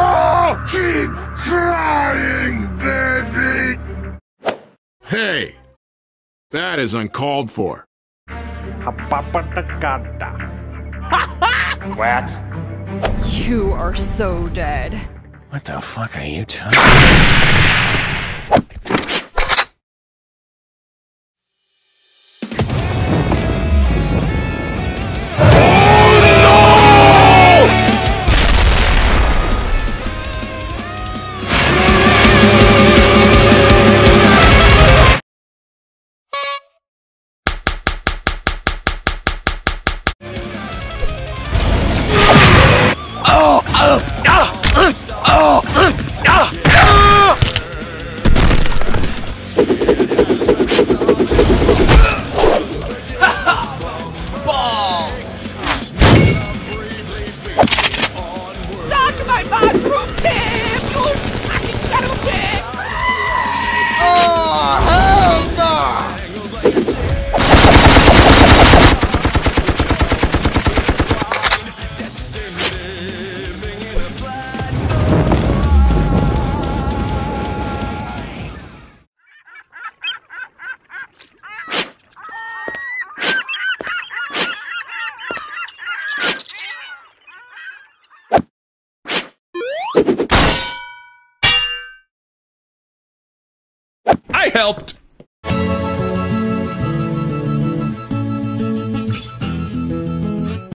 Oh, keep crying, baby! Hey! That is uncalled for. What? You are so dead. What the fuck are you talking I helped!